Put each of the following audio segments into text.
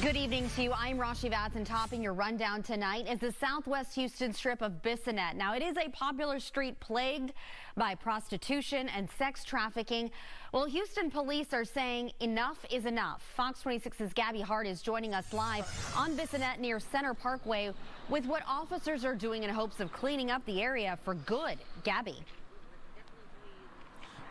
Good evening to you. I'm Rashi Vats and topping your rundown tonight is the southwest Houston strip of Bissonnet. Now, it is a popular street plagued by prostitution and sex trafficking. Well, Houston police are saying enough is enough. Fox 26's Gabby Hart is joining us live on Bissonnet near Center Parkway with what officers are doing in hopes of cleaning up the area for good. Gabby.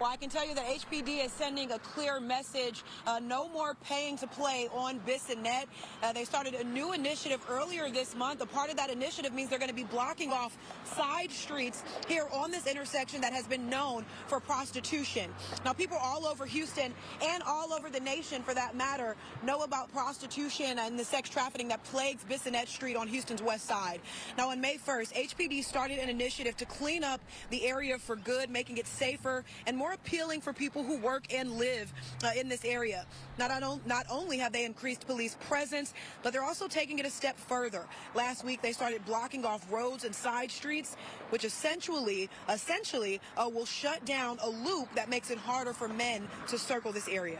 Well, I can tell you that HPD is sending a clear message. Uh, no more paying to play on Bissonnet. Uh, they started a new initiative earlier this month. A part of that initiative means they're going to be blocking off side streets here on this intersection that has been known for prostitution. Now, people all over Houston and all over the nation, for that matter, know about prostitution and the sex trafficking that plagues Bissonnet Street on Houston's west side. Now, on May 1st, HPD started an initiative to clean up the area for good, making it safer and more more appealing for people who work and live uh, in this area. Not, not only have they increased police presence, but they're also taking it a step further. Last week, they started blocking off roads and side streets, which essentially, essentially uh, will shut down a loop that makes it harder for men to circle this area.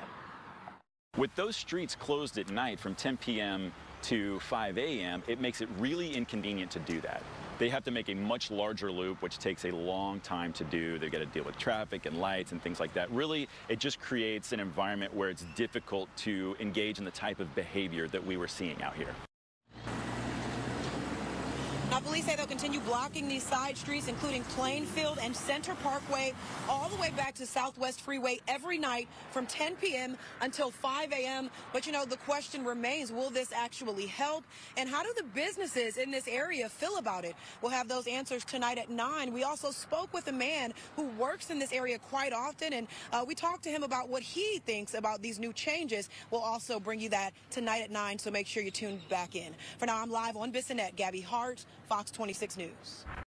With those streets closed at night from 10 p.m. to 5 a.m., it makes it really inconvenient to do that. They have to make a much larger loop, which takes a long time to do. They've got to deal with traffic and lights and things like that. Really, it just creates an environment where it's difficult to engage in the type of behavior that we were seeing out here. Now, police say they'll continue blocking these side streets, including Plainfield and Center Parkway, all the way back to Southwest Freeway every night from 10 p.m. until 5 a.m. But, you know, the question remains, will this actually help? And how do the businesses in this area feel about it? We'll have those answers tonight at 9. We also spoke with a man who works in this area quite often, and uh, we talked to him about what he thinks about these new changes. We'll also bring you that tonight at 9, so make sure you tune back in. For now, I'm live on Bissonnet. Gabby Hart, Fox 26 News.